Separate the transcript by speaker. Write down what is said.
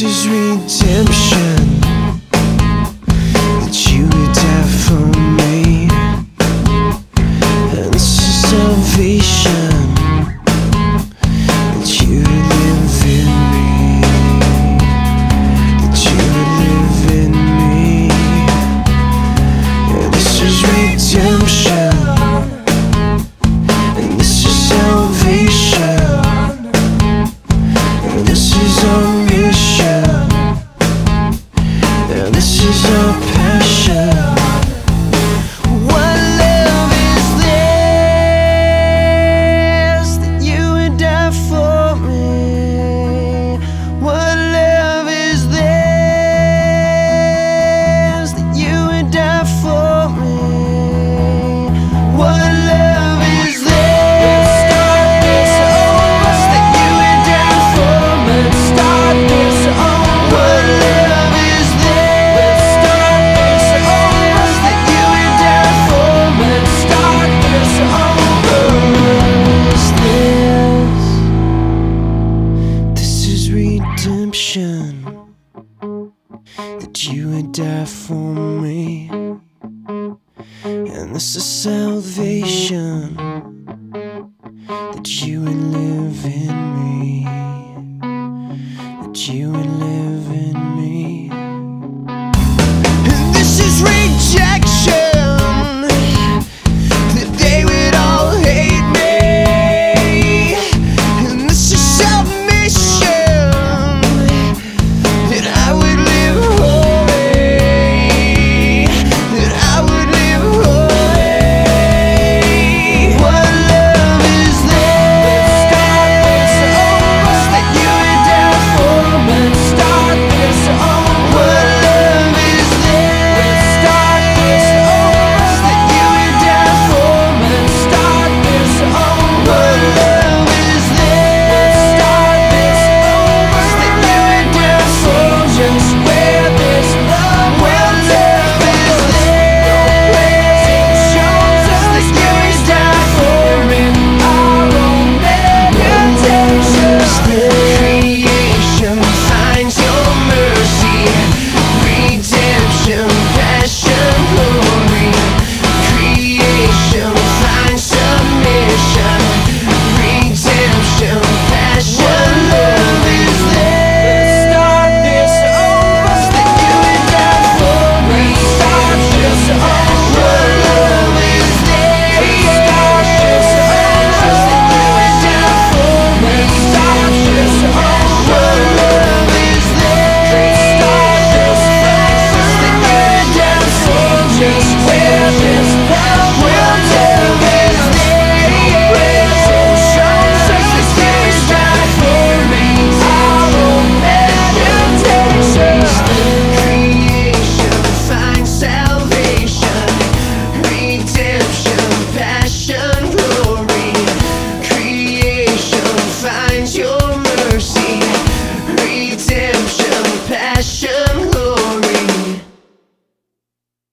Speaker 1: This is redemption that you would die for me, and this is salvation. up. that you would die for me. And this is salvation that you would live in me. That you would live.